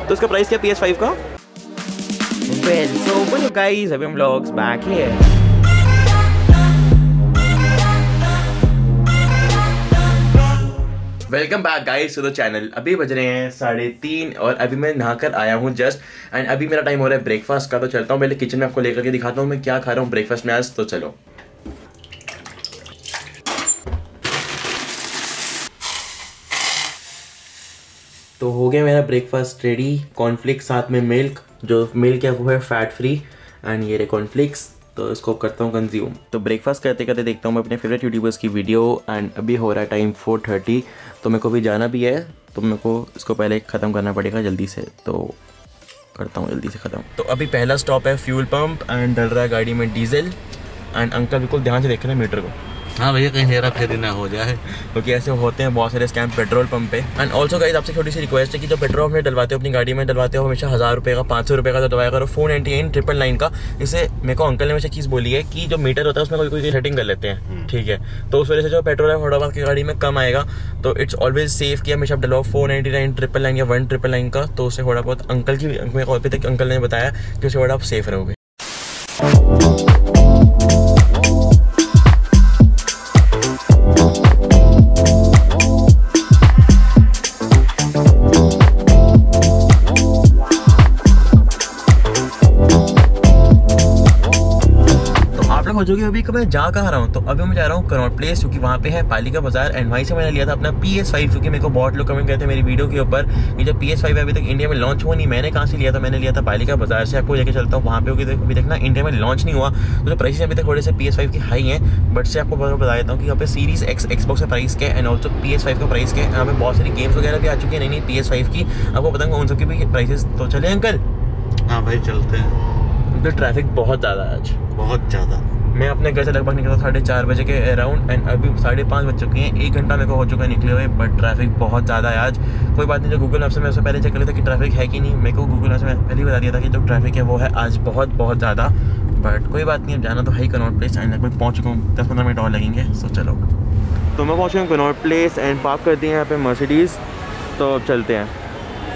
तो इसका प्राइस क्या पी एस फाइव का? वेल सो गाइस अभी हम लोग back here welcome back guys to the channel अभी बज रहे हैं साढ़े तीन और अभी मैं नहाकर आया हूँ जस्ट एंड अभी मेरा टाइम हो रहा है ब्रेकफास्ट का तो चलता हूँ पहले किचन में आपको लेकर के दिखाता हूँ मैं क्या खा रहा हूँ ब्रेकफास्ट में आज तो चलो। तो हो गया मेरा ब्रेकफास्ट रेडी कॉर्नफ्लिक्स साथ में मिल्क जो मिल्क है वो है फैट फ्री एंड ये रे कॉर्नफ्लिक्स तो इसको करता हूँ कंज्यूम तो ब्रेकफास्ट करते करते देखता हूँ मैं अपने फेवरेट यूट्यूबर्स की वीडियो एंड अभी हो रहा है टाइम फोर थर्टी तो मेरे को भी जाना भी है तो मेरे को इसको पहले ख़त्म करना पड़ेगा जल्दी से. तो करता हूँ जल्दी से ख़त्म. तो अभी पहला स्टॉप है फ्यूल पंप एंड डल रहा है गाड़ी में डीजल एंड अंकल बिल्कुल ध्यान से देख रहे हैं मीटर को. हाँ भैया कहीं हेरा फेरी ना हो जाए। क्योंकि ऐसे होते हैं बहुत सारे स्कैम पेट्रोल पंप पे। एंड ऑल्सो गाइस आपसे छोटी सी रिक्वेस्ट है कि जो पेट्रोल में डलवाते हो अपनी गाड़ी में डलवाते हो हमेशा हज़ार रुपये का पाँच सौ रुपये का डलवाया करो four ninety nine triple nine का। इसे मेरे को अंकल ने हमेशा चीज़ बोली है कि जो मीटर होता है उसमें कोई कोई सेटिंग कर लेते हैं। ठीक है? तो उस वजह से जो पेट्रोल है थोड़ा की गाड़ी में कम आएगा। तो इट्स ऑलवेज सेफ़ कि हमेशा डलवाओ four ninety nine triple nine या वन ट्रिपल नाइन का। तो उससे थोड़ा बहुत अंकल की मेरे को अभी तक अंकल ने बताया कि उससे थोड़ा आप सेफ़ रहोगे। हो अभी मैं जा कहाँ रहा हूँ? तो अभी मैं जा रहा हूँ कनॉट प्लेस क्योंकि वहाँ पे है पालिका बाज़ार एंड वहीं से मैंने लिया था अपना पी एस फाइव क्योंकि मेरे को बहुत लोग कमेंट करते मेरी वीडियो के ऊपर कि जब पी एस फाइव अभी तक इंडिया में लॉन्च हुआ नहीं मैंने कहाँ से लिया था? मैंने लिया था पालिका बाज़ार से। आपको लेकर चलता हूँ वहाँ पे अभी तक ना इंडिया में लॉन्च नहीं हुआ तो जो प्राइस अभी तक थोड़े से पी एस फाइव की हाई है बट से आपको बता देता हूँ कि यहाँ पे सीरीज़ एक्स एक्सबॉक्स का प्राइस क्या है and also P S five का प्राइस क्या है। यहाँ पे बहुत सारी गेम्स वगैरह भी आ चुकी है नहीं नहीं पी एस फाइव की। आपको बताऊँगा उन सबकी भी प्राइसेस तो चले अंकल? हाँ भाई चलते हैं। तो ट्रैफ़िक बहुत ज़्यादा है आज। बहुत ज़्यादा। मैं अपने घर से लगभग निकला साढ़े चार बजे के अराउंड एंड अभी साढ़े पाँच बज चुके हैं। एक घंटा मेरे को हो चुका है निकले हुए बट ट्रैफ़िक बहुत ज़्यादा है आज। कोई बात नहीं, जो गूगल मैप से मैं उससे पहले चेक कर लिया था कि ट्रैफ़िक है कि नहीं, मेरे को गूगल मैप से मैं पहले ही बता दिया था कि जो ट्रैफ़िक है वो है आज बहुत बहुत ज़्यादा। बट कोई बात नहीं, अब जाना तो है ही कनॉट प्लेस एंड लगभग पहुँच चुका हूँ। दस पंद्रह मिनट और लगेंगे सो चलो। तो मैं पहुँच हूँ कनॉट प्लेस एंड पार्क कर दिए यहाँ पे मर्सिडीज़ तो अब चलते हैं।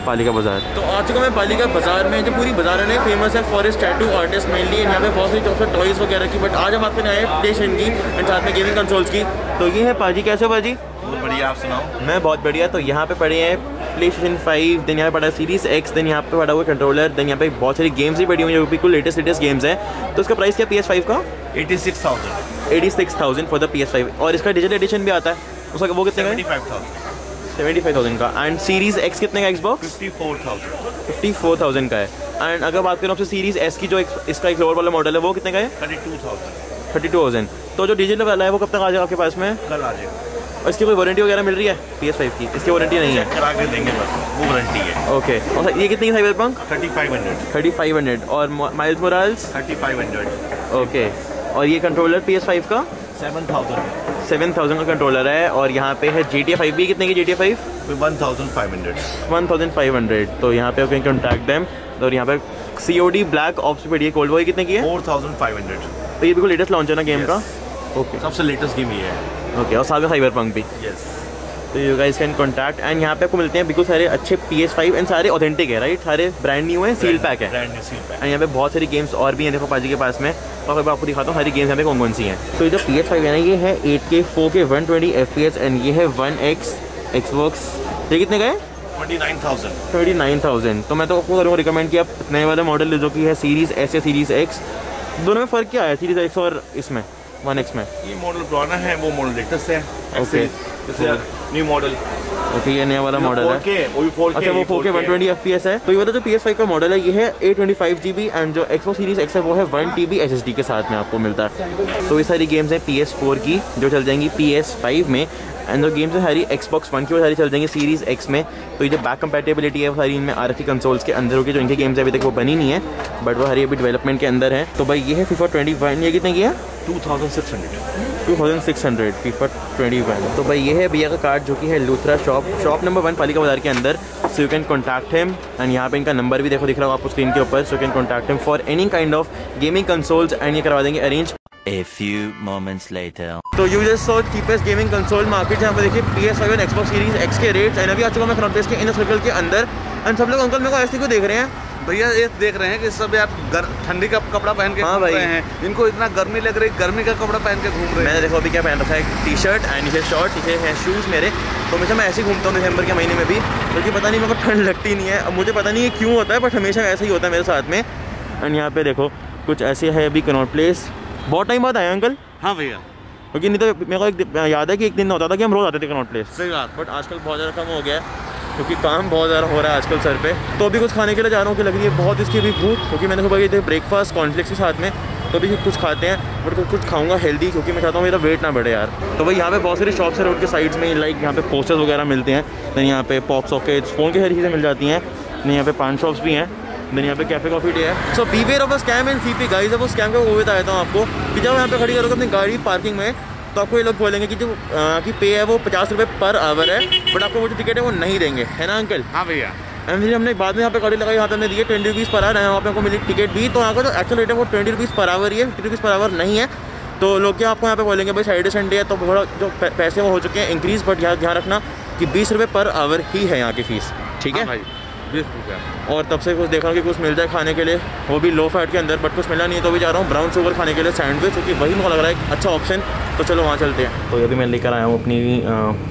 पालिका बाज़ार। तो आ चुका मैं पालिका बाज़ार में जो पूरी बाज़ार है फ़ेमस है फॉरेस्ट टैटू आर्टिस्ट मेनली यहाँ पे बहुत सारी टॉयज़ वगैरह की बट आज हम आपके नए प्ले स्टेशन की एंड साथ में गेमिंग कंसोल्स की। तो ये है पाजी कैसे हो पाजी? बहुत बढ़िया आप सुनाओ। मैं बहुत बढ़िया तो यहाँ पे पढ़े हैं प्ले स्टेशन फाइव दिन यहाँ पे पड़ा सीरीज़ एक्स दिन यहाँ पे पड़ा हुआ कंट्रोलर दिन यहाँ पे बहुत सारी गेम्स भी पड़ी हुई हैं जो बिल्कुल लेटेस्ट लेटेस्ट गेम्स हैं। तो उसका प्राइस क्या पी एस फाइव का? Eighty six thousand eighty six thousand for the P S five और इसका डिजिटल एडिशन भी आता है। उसका वो कितने का सेवेंटी फाइव थाउज़ेंड का। एंड सीरीज़ एक्स कितने का Xbox fifty four thousand fifty four thousand का है। एंड अगर बात करें आपसे सीरीज़ एस की जो इसका एक लोअर वाला मॉडल है वो कितने का है? Thirty two thousand thirty two thousand तो जो डिजिटल वाला है वो कब तक आ जाएगा आपके पास में? कल आ जाएगा। और इसकी कोई वारंटी वगैरह मिल रही है? पी एस फाइव की। इसकी वारंटी नहीं है। करा के देंगे बस। वो वारंटी है। ओके और ये कितनी है पंख thirty five hundred thirty five hundred और Miles Morales thirty five hundred okay और ये कंट्रोलर पी एस फाइव का? सेवन थाउज़ेंड सेवन थाउज़ेंड का कंट्रोलर है और यहाँ पे है जी टी फाइव भी। कितने की G T five one thousand five hundred. One thousand five hundred. तो यहाँ पे कैन कॉन्टैक्ट दैम और यहाँ पे C O D Black Ops speed ये कोल्ड वॉय कितने की है? Four thousand five hundred. तो ये बिल्कुल लेटेस्ट लॉन्च है ना गेम का? ओके सबसे लेटेस्ट गेम ये है। ओके और साथ में साइबर पंक भी। यस तो you guys can contact and यहाँ पे आपको मिलते हैं बिल्कुल सारे अच्छे पी एस फाइव एंड सारे ऑथेंटिक है राइट सारे ब्रांड न्यू है सील पैक है। Brand new seal pack and यहाँ पे बहुत सारी गेम्स और भी हैं देखो पाजी के पास में। और मैं आपको दिखाता हूँ सारी गेम्स यहाँ पे कौन कौन सी हैं। तो ये जो पी एस फाइव है ना ये है eight K four K one twenty F P S and ये है वन एक्स एक्स वर्क्स ये कितने का है? थर्टी नाइन थाउज़ेंड तो मैं तो आपको करूँगा रिकमेंड कि आप नए वाले मॉडल जो कि है सीरीज़ एस या सीरीज़ एक्स दोनों में फ़र्क क्या है सीरीज़ एक्स और इसमें वन एक्स में? ये मॉडल पुराना है वो मॉडल लेटेस्ट है। ओके न्यू मॉडल ओके ये नया वाला मॉडल है। वो भी 4K अच्छा वो 4K 120 FPS है। तो ये वाला जो PS5 का मॉडल है ये है 825 GB एंड जो Xbox सीरीज़ X है वो है 1 TB SSD के साथ में आपको मिलता है। तो ये सारी गेम्स हैं PS4 की जो चल जाएँगी PS5 में। एंड जो गेम्स है सारी एक्सबॉक्स वन की वो सारी चल जाएँगी सीरीज़ एक्स में। तो ये जो बैक कंपेटेबिलिटी है वो सारी इनमें आ रखी कंसोल्स के अंदर होगी जो इनके गेम्स अभी तक वो बनी नहीं है बट वो हरी अभी डेवलपमेंट के अंदर है। तो भाई ये है फीफा ट्वेंटी वन ये कितने की है? Two thousand six hundred two thousand six hundred तो भाई ये है भैया का कार्ड जो कि है Luthra shop shop number one Palika Bazaar के अंदर. So you can contact him and यहाँ पे इनका नंबर भी देखो दिख रहा हो आपको स्क्रीन के ऊपर. So you can contact him for any kind of gaming consoles and ये करवा देंगे arrange A few moments later. तो you just so cheapest gaming console market जहाँ पे देखिए P S five Xbox series X के रेट्स एंड अभी आ चुका मैं फ्रंट के इन सर्कल के अंदर. एंड सब लोग अंकल मेरे को ऐसे क्यों देख रहे हैं? भैया ये देख रहे हैं कि सब यार ठंडी का कपड़ा पहन के हाँ घूम भाई। रहे हैं। इनको इतना गर्मी लग रही गर्मी का कपड़ा पहन के घूम रहे हैं। मैंने देखो अभी क्या पहन रखा है टी शर्ट एंड नीचे शॉर्ट नीचे है शूज़ मेरे। तो हमेशा मैं ऐसे ही घूमता हूँ दिसंबर के महीने में भी क्योंकि पता नहीं मेरे को ठंड लगती नहीं है। अब मुझे पता नहीं ये क्यों होता है बट हमेशा ऐसा ही होता है मेरे साथ में। एंड यहाँ पे देखो कुछ ऐसे है अभी कनॉट प्लेस बहुत टाइम बाद आया अंकल। हाँ भैया। क्योंकि नहीं तो मेरे को एक याद है कि एक दिन होता था कि हम रोज़ आते थे कनॉट प्लेस सही बात। बट आजकल बहुत ज़्यादा कम हो गया है। क्योंकि काम बहुत ज़्यादा हो रहा है आजकल सर पे। तो अभी कुछ खाने के लिए जा रहा हूँ, कि लग रही है बहुत इसकी भी भूख, क्योंकि मैंने सुबह थे ब्रेकफास्ट कॉर्नफ्लेक्स के साथ में तो अभी कुछ खाते हैं बट कुछ खाऊँगा हेल्दी क्योंकि मैं चाहता हूँ मेरा वेट ना बढ़े यार। तो भाई यहाँ पे बहुत सारी शॉप्स है रोड के साइड्स में लाइक यहाँ पे पोस्टर्स वगैरह मिलते हैं देन यहाँ पे पॉप सॉकेट्स फ़ोन की सारी चीज़ें मिल जाती हैं देन यहाँ पे पान शॉप्स भी हैं देन यहाँ पे कैफ़े कॉफ़ी डे है। So beware of a scam and CP guys अब वो स्कैम का वो बताया था आपको, कि जब यहाँ पे खड़ी करोगे अपनी गाड़ी पार्किंग में तो आपको ये लोग बोलेंगे कि जो अ, कि पे है वो पचास रुपये पर आवर है बट आपको वो जो टिकट है वो नहीं देंगे। है ना अंकल हाँ भैया। फिर हमने बाद में यहाँ पे गाड़ी लगाई यहाँ पे हमने दिए ट्वेंटी रुपीज़ पर आवर वहाँ पे हमको मिली टिकट भी। तो यहाँ का जो एक्चुअल रेट है वो ट्वेंटी रुपीज़ पर आवर ही है फिफ्टी रुपीज़ पर आवर नहीं है। तो लोग क्या आपको यहाँ पे बोलेंगे भाई सैटरडे संडे है तो थोड़ा जो पैसे वो हो चुके हैं इंक्रीज़ बट यहाँ ध्यान रखना कि बीस रुपये पर आवर ही है यहाँ की फ़ीस ठीक हाँ? है भाई। बीस रुपया और तब से कुछ देखा कि कुछ मिल जाए खाने के लिए। वो भी लो फैट के अंदर बट कुछ मिला नहीं तो भी जा रहा हूँ ब्राउन शुगर खाने के लिए सैंडविच क्योंकि वही मुझे लग रहा है एक अच्छा ऑप्शन तो चलो वहाँ चलते हैं। तो ये भी मैं लेकर आया हूँ अपनी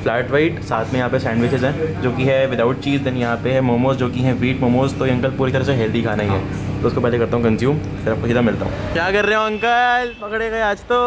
फ्लैट वाइट साथ में यहाँ पे सैंडविचेज हैं जो कि है विदाउट चीज़ देन यहाँ पे है मोमोज जो कि हैं वीट मोमोज तो ये अंकल पूरी तरह से हेल्दी खाना ही है तो उसको पहले करता हूँ कंज्यूम फिर आपको सीधा मिलता हूँ। क्या कर रहे हो अंकल पकड़े गए आज तो।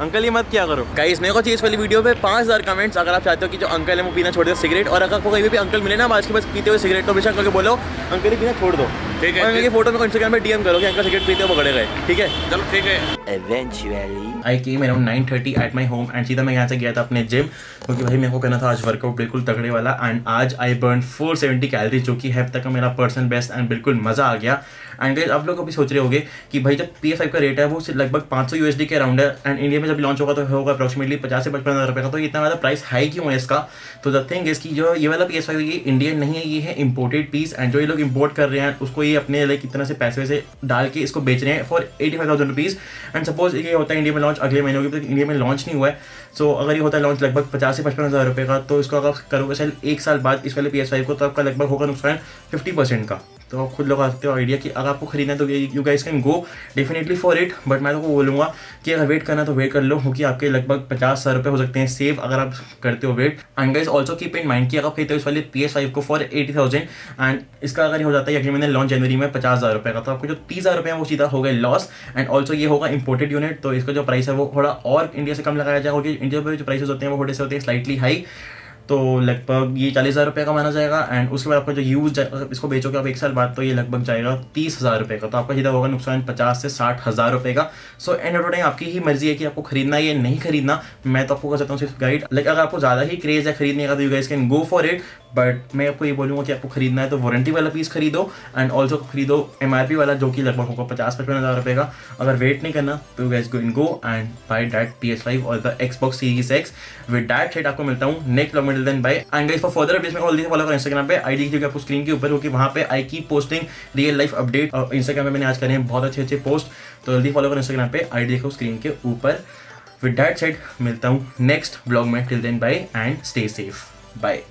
अंकल ये मत क्या करो। गाइस मेरे को चाहिए इस वाली वीडियो पे पाँच हज़ार कमेंट्स अगर आप चाहते हो कि जो अंकल है वो पीना छोड़ दे सिगरेट और अगर आपको कहीं भी अंकल मिले ना आज के पास पीते हुए सिगरेट तो बेशक अंकल को बोलो अंकल ये पीना छोड़ दो। ठीक है, और मेरी फ़ोटो में इंस्टाग्राम पे डीएम करो कि अंकल सिगरेट पीते हुए पकड़े गए। ठीक है? चलो ठीक है। Eventually. I came around nine thirty at my home and सीधा मैं यहाँ से गया था अपने जिम क्योंकि भाई मेरे को करना था आज वर्कआउट बिल्कुल तगड़े वाला। एंड आज I burn four seventy calories जो कि है तक का मेरा पर्सनल बेस्ट एंड बिल्कुल मज़ा आ गया। एंड आप लोग अभी सोच रहे होगे कि भाई जब पी का रेट है वो लगभग पाँच सौ यूएसडी के अराउंड है। एंड इंडिया में जब लॉन्च होगा तो होगा अप्रोक्सीमेटली पचास से पचपन हज़ार रुपये का। तो इतना ज़्यादा प्राइस हाई क्यों है इसका? तो द थिंग इसकी जो ये वाला पी एस ये इंडियन नहीं है, ये है इंपोर्टेड पीस एंड जो ये लोग इंपोर्ट कर रहे हैं, उसको ये अपने लाइक इतना से पैसे से डाल के इसको बेच रहे हैं for eighty five thousand rupees and suppose ये होता है इंडिया में लॉन्च अगले महीने होगी तो इंडिया में लॉन्च नहीं हुआ है। सो अगर ये होता है लॉन्च लगभग पचास से पचपन हज़ार रुपये का तो इसको अगर करोगे सेल एक साल बाद इस वाले पी एस को तो आपका लगभग होगा नुकसान फिफ्टी परसेंट का। तो आप खुद लोग सकते हो आइडिया कि अगर आपको खरीदना है तो you guys can go definitely for it but मैं तो बोलूँगा कि अगर वेट करना तो वेट कर लो, क्योंकि आपके लगभग पचास हज़ार रुपये हो सकते हैं सेव अगर आप करते हो wait and guys also keep in mind कि अगर खरीदते हो इस वाले पी एस फाइव को फॉर एटी थाउज़ेंड एंड इसका अगर ये हो जाता है अगले महीने लॉन्च जनवरी में पचास हज़ार रुपये का तो आपको जो तीस हज़ार रुपये वो सीधा हो गए लॉस एंड ऑल्सो ये होगा इंपोर्टेड यूनिट तो इसका जो प्राइस है वो थोड़ा और इंडिया से कम लगाया जाएगा, क्योंकि इंडिया पर जो प्राइस होते हैं वो थोड़े से होते हैं स्लाइटली हाई तो लगभग ये चालीस हज़ार रुपये का माना जाएगा एंड उसके बाद आपका जो यूज़ इसको बेचोगे आप एक साल बाद तो ये लगभग जाएगा तीस हज़ार रुपये का। तो आपका सीधा होगा नुकसान पचास से साठ हज़ार रुपये का। सो एंड ऑफ़ टाइम आपकी ही मर्ज़ी है कि आपको खरीदना या नहीं खरीदना। मैं तो आपको कर सकता हूँ, सिर्फ़ गाइड लेकिन अगर आपको ज़्यादा ही क्रेज है खरीदने का तो you guys can go for it but मैं आपको ये बोलूँगा कि आपको खरीदना है तो वारंटी वाला पीस खरीदो एंड ऑल्सो खरीदो एमआरपी वाला जो कि लगभग होगा पचास पचपन हज़ार रुपये का। अगर वेट नहीं करना तो you guys go in go and buy that P S five और the Xbox series X with that set आपको मिलता हूँ। Next blog mill then bye and guys for further updates में ऑलरेडी फॉलो करो Instagram पे. ID क्योंकि आपको screen के ऊपर क्योंकि वहाँ पे I keep posting real life update और इंस्टाग्राम पे मैंने आज करे हैं बहुत अच्छे अच्छे पोस्ट तो जल्दी फॉलो करो इंस्टाग्राम पे आईडी देखो स्क्रीन के ऊपर. विद डैट सेट मिलता हूँ नेक्स्ट ब्लॉग में. Till then bye and stay safe bye